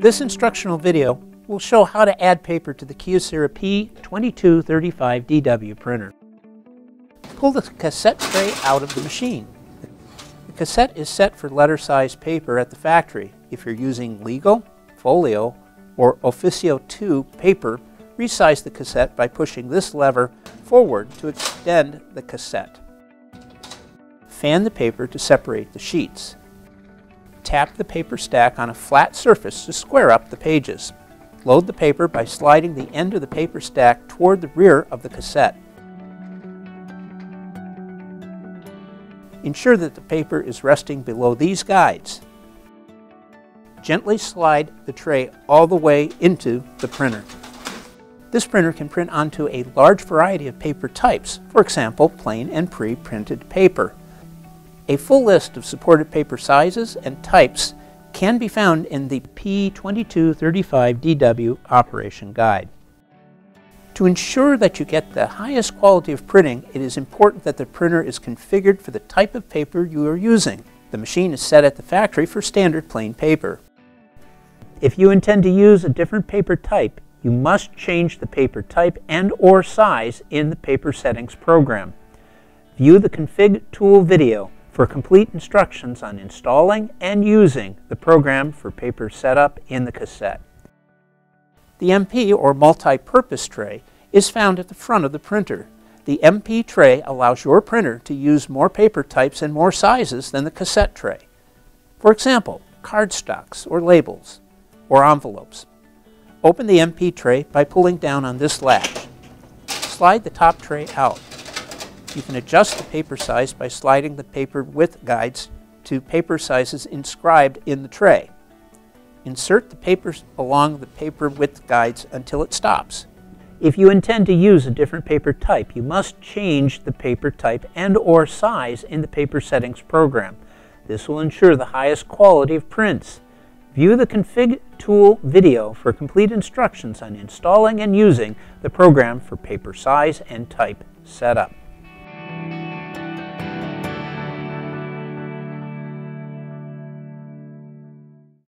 This instructional video will show how to add paper to the Kyocera P2235DW printer. Pull the cassette tray out of the machine. The cassette is set for letter size paper at the factory. If you're using legal, folio, or Officio 2 paper, resize the cassette by pushing this lever forward to extend the cassette. Fan the paper to separate the sheets. Tap the paper stack on a flat surface to square up the pages. Load the paper by sliding the end of the paper stack toward the rear of the cassette. Ensure that the paper is resting below these guides. Gently slide the tray all the way into the printer. This printer can print onto a large variety of paper types, for example, plain and pre-printed paper. A full list of supported paper sizes and types can be found in the P2235DW Operation Guide. To ensure that you get the highest quality of printing, it is important that the printer is configured for the type of paper you are using. The machine is set at the factory for standard plain paper. If you intend to use a different paper type, you must change the paper type and or size in the Paper Settings program. View the Config Tool video for complete instructions on installing and using the program for paper setup in the cassette. The MP or multi-purpose tray is found at the front of the printer. The MP tray allows your printer to use more paper types and more sizes than the cassette tray. For example, cardstocks or labels or envelopes. Open the MP tray by pulling down on this latch. Slide the top tray out. You can adjust the paper size by sliding the paper width guides to paper sizes inscribed in the tray. Insert the papers along the paper width guides until it stops. If you intend to use a different paper type, you must change the paper type and or size in the paper settings program. This will ensure the highest quality of prints. View the Config Tool video for complete instructions on installing and using the program for paper size and type setup.